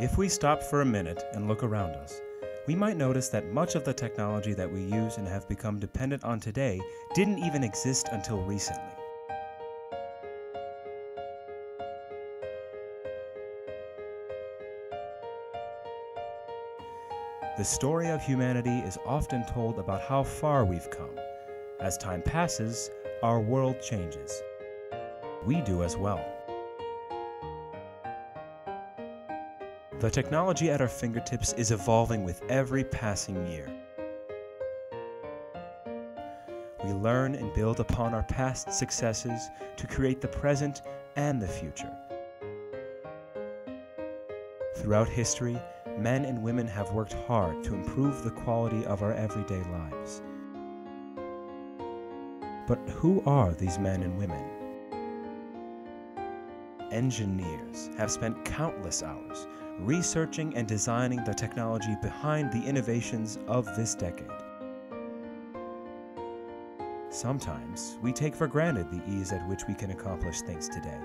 If we stop for a minute and look around us, we might notice that much of the technology that we use and have become dependent on today didn't even exist until recently. The story of humanity is often told about how far we've come. As time passes, our world changes. We do as well. The technology at our fingertips is evolving with every passing year. We learn and build upon our past successes to create the present and the future. Throughout history, men and women have worked hard to improve the quality of our everyday lives. But who are these men and women? Engineers have spent countless hours researching and designing the technology behind the innovations of this decade. Sometimes we take for granted the ease at which we can accomplish things today.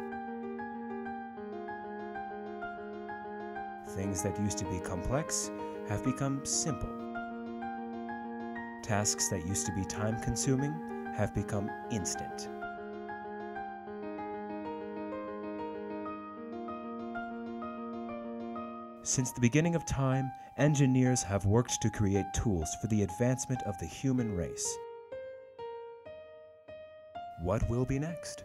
Things that used to be complex have become simple. Tasks that used to be time consuming have become instant. Since the beginning of time, engineers have worked to create tools for the advancement of the human race. What will be next?